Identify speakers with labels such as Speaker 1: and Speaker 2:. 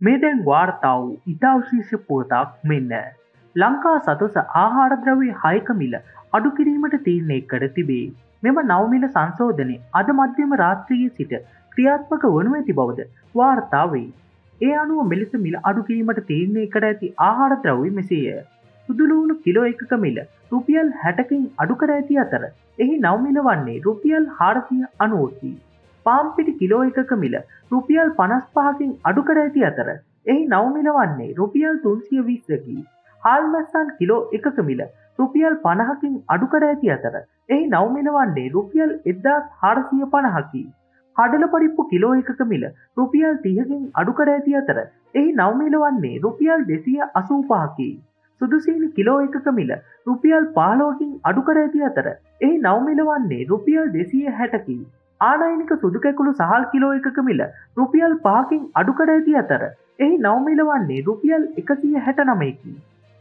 Speaker 1: මේ දැන් වාර්තා වූ ඉතාවිශේෂ පුවතක් මෙන්න. ලංකා සතුස ආහාරද්‍රවී හයකමිල අඩු කිරීමට තීරණය කර තිබේ. මෙම නවමිල සංශෝධනය අද මධ්‍යම රාත්‍රියයේ සිට ක්‍රියාත්මක වනු ඇති බවද වාර්තාවෙයි. ඒ අනුව මෙලෙස මිල අඩු කිරීමට තීරණය කර ඇති ආහාරද්‍රවී මෙසේය. සුදුලූුණු කිලෝ එකක මිල රුපියල් හැටකින් අඩුකර ඇති අතර එහි නවමිල වන්නේ රුපියල් හාරසිය අනුවෝසී. පාම්පිටි කිලෝ එකක මිල රුපියල් පනස් පහකින් අඩුකර ඇති අතර එහි නවමිල වන්නේ රුපියල් තුන්සිය විස්සකි. හාල්මස්සන් කිලෝ එකක මිල රුපියල් පණහකින් අඩුකර ඇති අතර එහි නවමිල වන්නේ රුපියල් එද්දාස් හාරසිය පණහකි හඩල පරිප්පු කිලෝ එකක මිල රුපියල් තියකින් අඩුකර ඇති අතර එහි නවමිල වන්නේ රුපියල් දෙසිය අසූපහකි. සුදුසීනි කිලෝ එකක මිල රුපියල් පාලෝකින් අඩුකර ඇති අතර එහි නවමිල වන්නේ රුපියල් දෙසිය හැටකි. ආනයිනික සුදුකැකුළු සහල් කිලෝ එකක මිල රුපියල් පාකින් අඩුකඩ ඇති අතර. එහි නවමිල වන්නේ රුපියල් එකසිය හැට නමයකි.